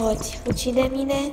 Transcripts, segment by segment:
Fatih Uç ile Mine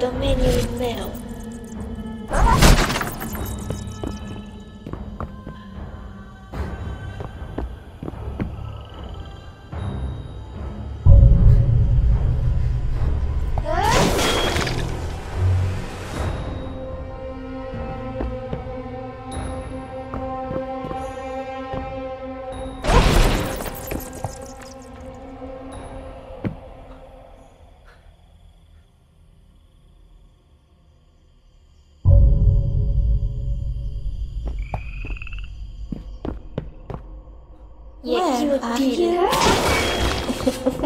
the menu now. Yeah, Where you are you?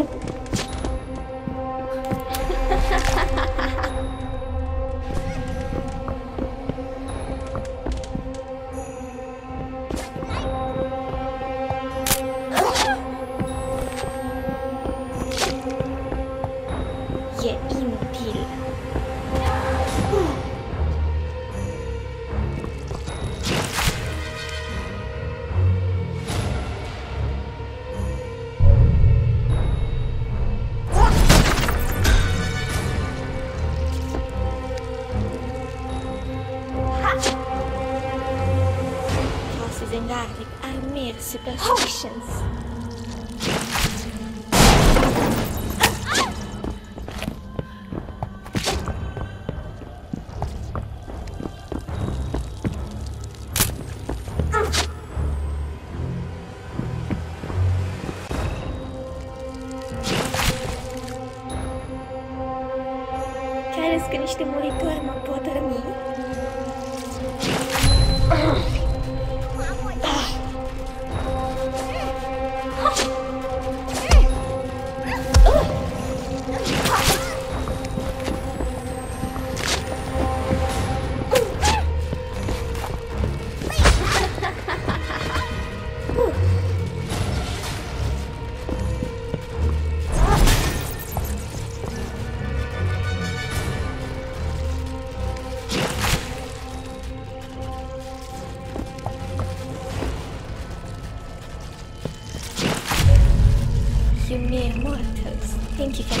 Thank you.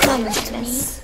promised me.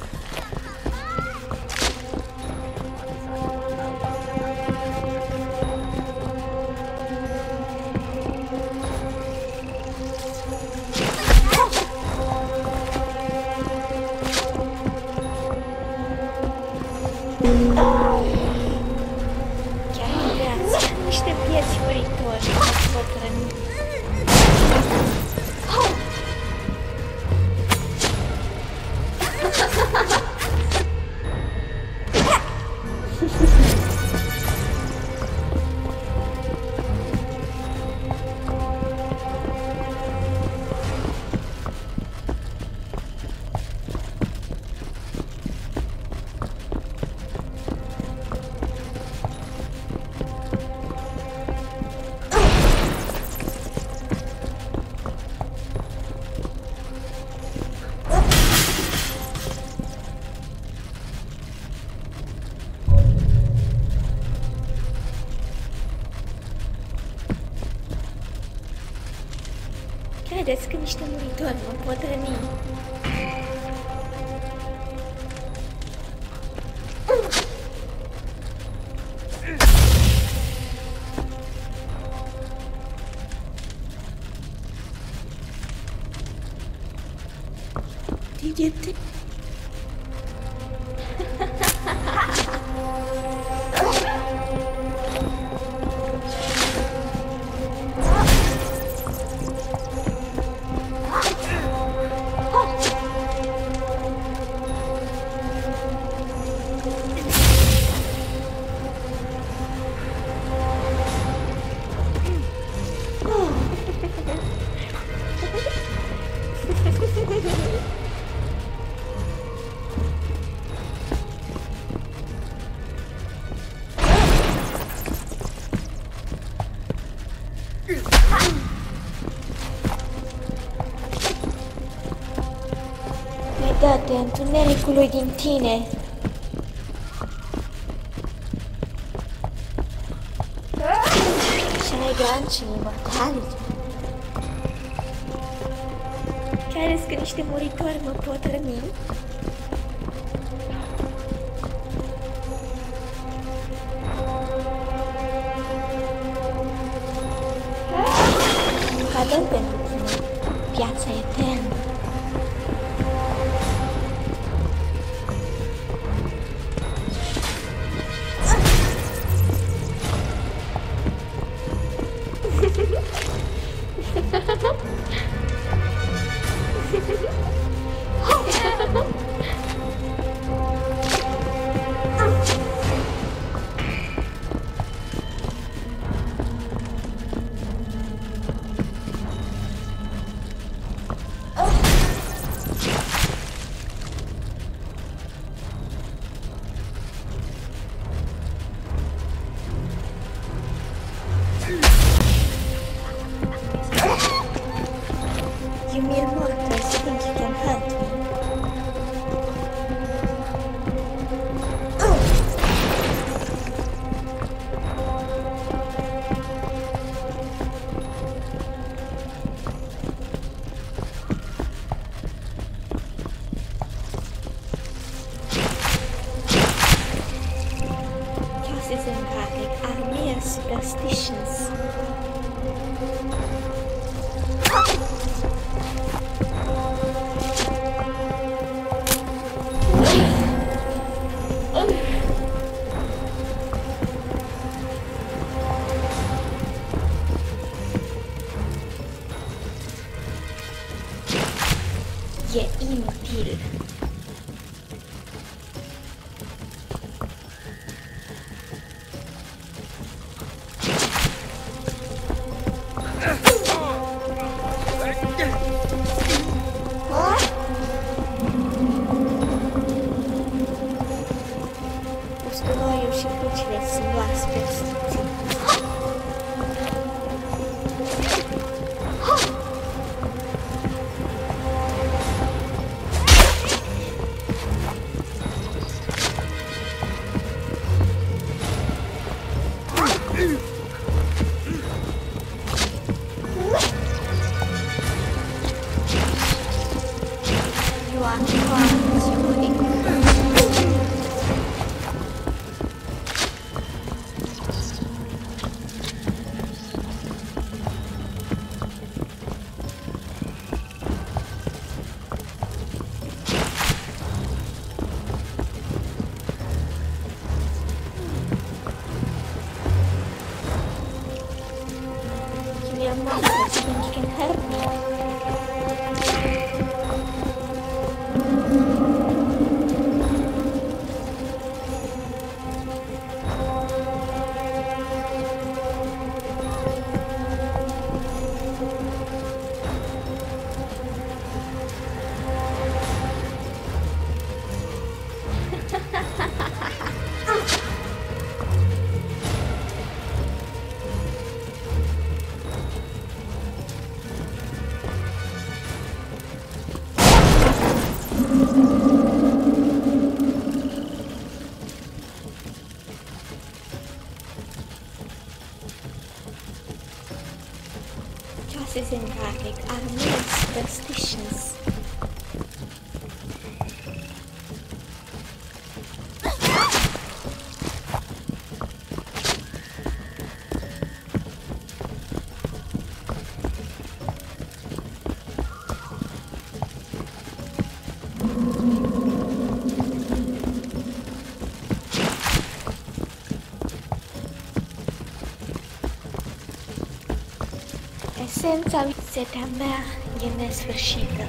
parece que me gente tá no litoral, não mim. Întunericului din tine. Și ai ganci imortali. Credeți că niște muritori mă pot răni? Cadou pentru tine viața eternă. 家いンフィール。superstitions. senza mi a me. Nesfârșită.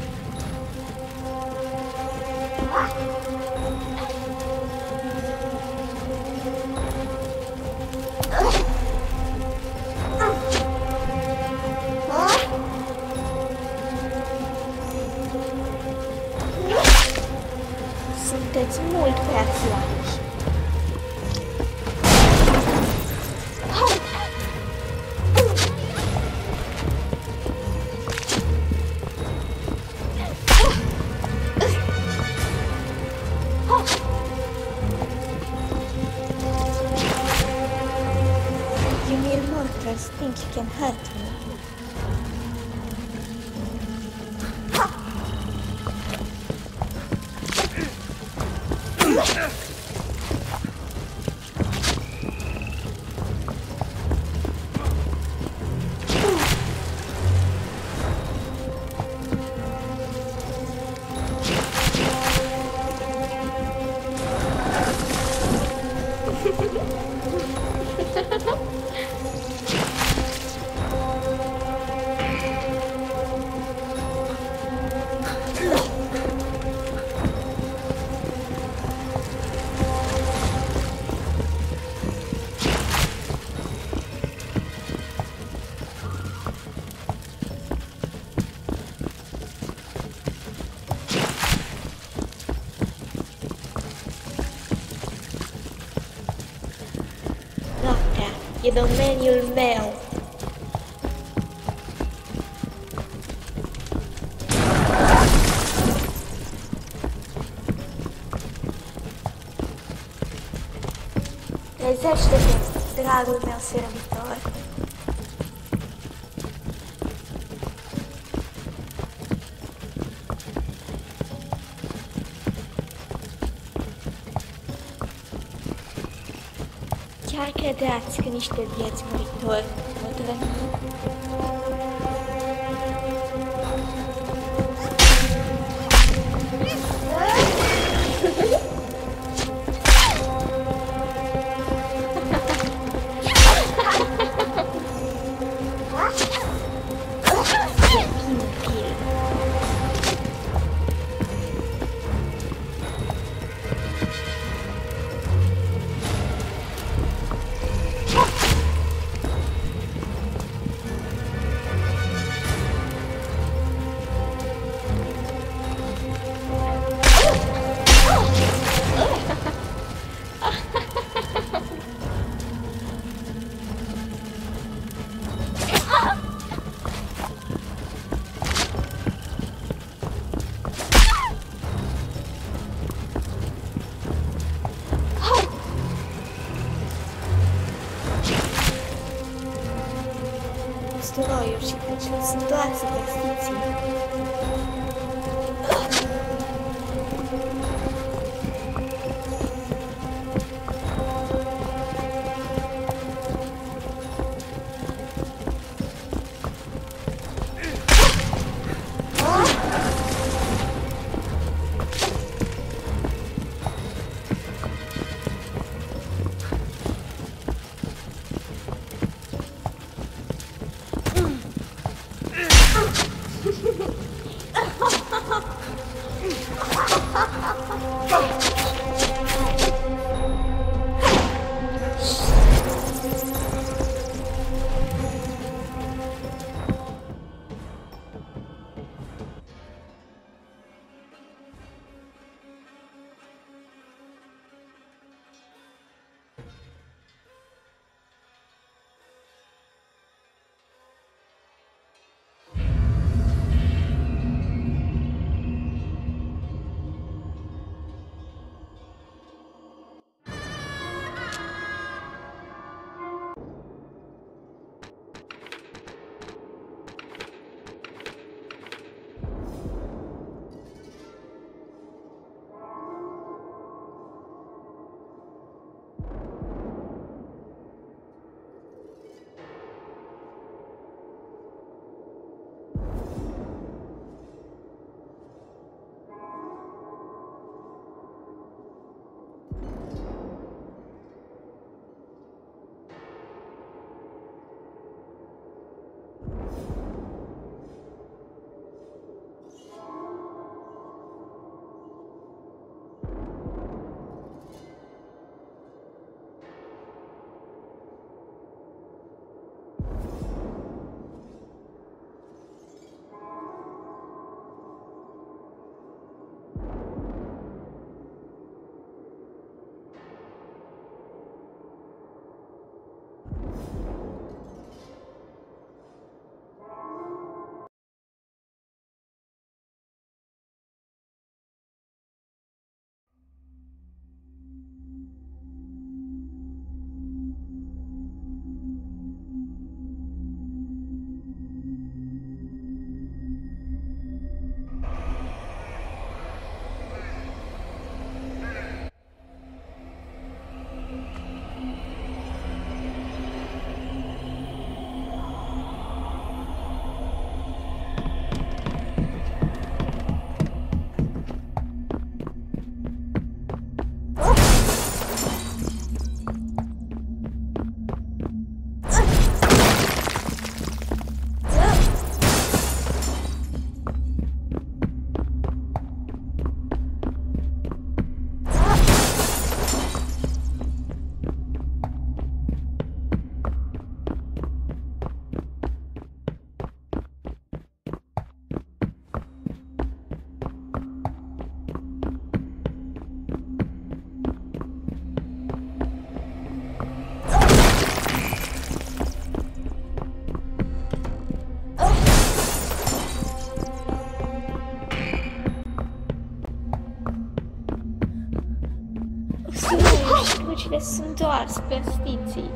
Domeniul meu. Trezește-te, dragul meu servitor. Uitați că niște vieți muritori, mutărănii, crăciuni nu ucile sunt doar superstiții.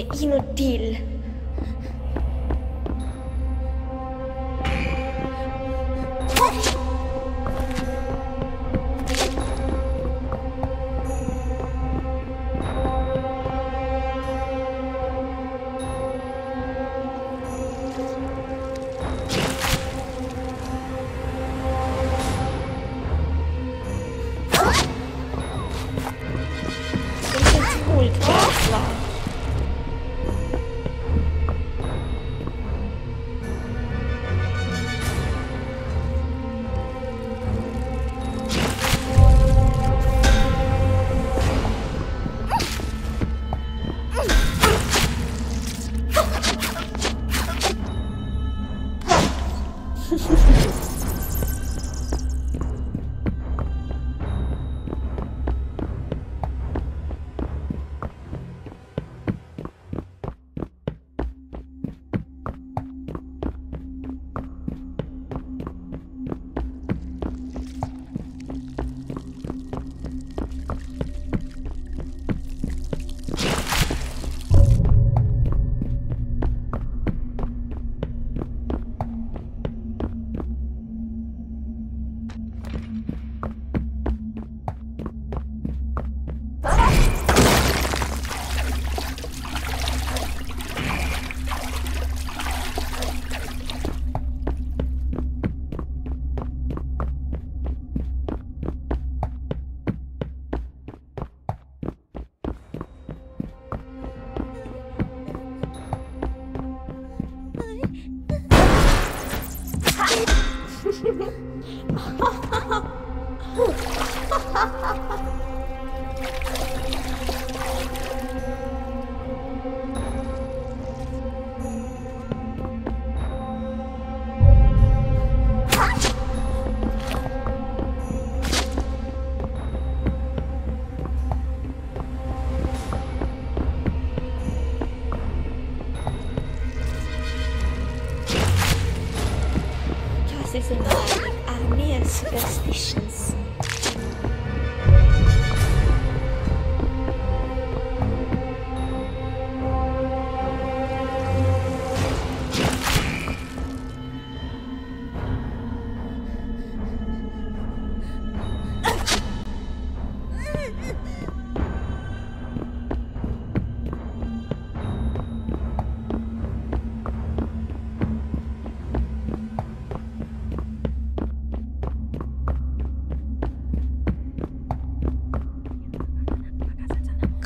inutile.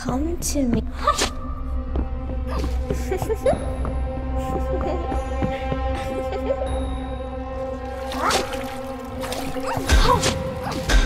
come to me.